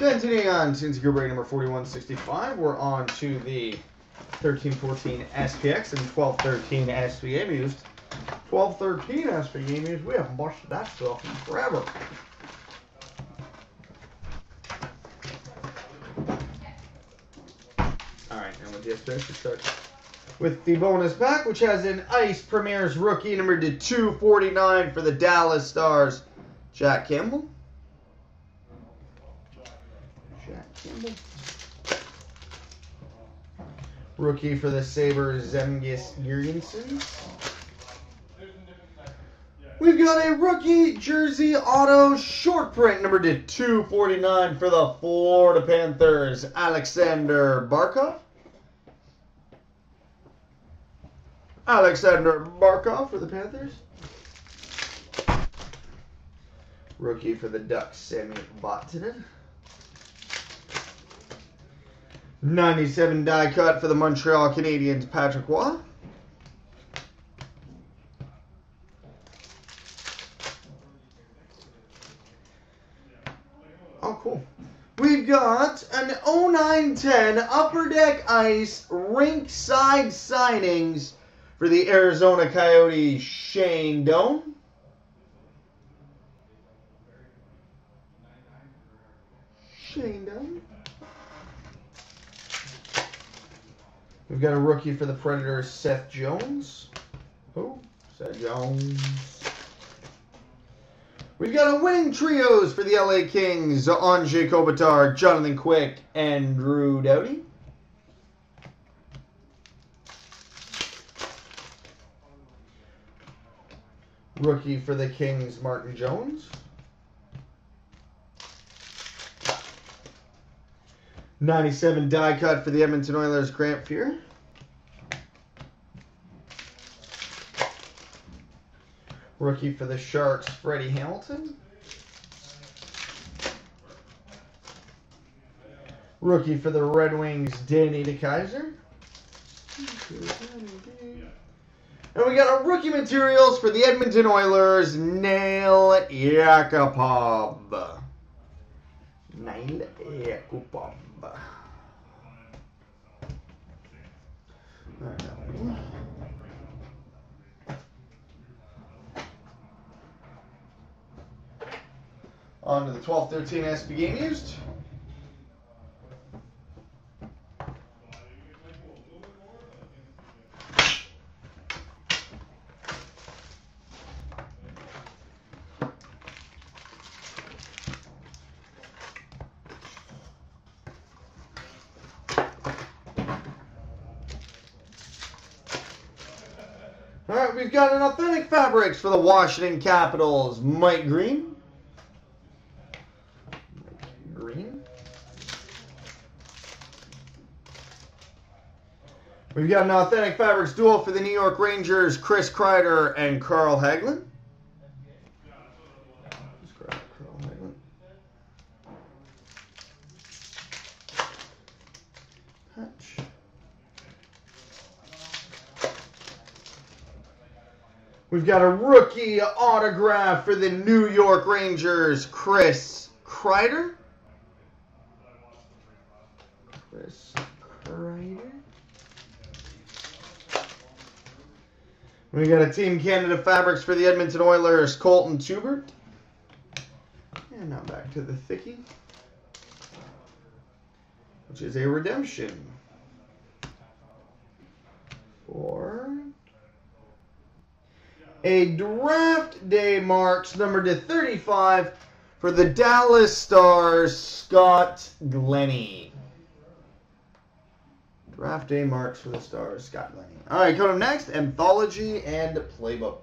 Continuing on, since group break number 4165, we're on to the 1314 SPX and 1213 SP Game Used. 1213 SP Game Used, we haven't watched that stuff in forever. Alright, and with the SPX, we start with the bonus pack, which has an Ice Premier's rookie number to 249 for the Dallas Stars, Jack Campbell. Jack Rookie for the Sabres, Zemgus Girgensons. We've got a rookie jersey auto short print number to 249 for the Florida Panthers, Alexander Barkov. Alexander Barkov for the Panthers. Rookie for the Ducks, Sami Vatanen. 97 die cut for the Montreal Canadiens, Patrick Roy. Oh, cool. We've got an 0910 Upper Deck Ice rink side signings for the Arizona Coyotes, Shane Doan. Shane Doan. We've got a rookie for the Predators, Seth Jones. Who? Seth Jones. We've got a winning trios for the LA Kings, Anze Kopitar, Jonathan Quick, and Drew Doughty. Rookie for the Kings, Martin Jones. Ninety-seven die cut for the Edmonton Oilers, Grant Fuhr. Rookie for the Sharks, Freddie Hamilton. Rookie for the Red Wings, Danny DeKeyser. And we got our rookie materials for the Edmonton Oilers, Nail Yakupov. Nail Yakupov. Alright. On to the 12-13 SP game used. All right, we've got an authentic fabrics for the Washington Capitals, Mike Green. Mike Green. We've got an authentic fabrics dual for the New York Rangers, Chris Kreider and Carl Hagelin. We've got a rookie autograph for the New York Rangers, Chris Kreider. Chris Kreider. We got a Team Canada Fabrics for the Edmonton Oilers, Colten Teubert. And now back to the Thicky, which is a redemption for a draft day marks number to 35 for the Dallas Stars, Scott Glennie. Draft day marks for the Stars, Scott Glennie. All right, coming up next, Anthology and Playbook.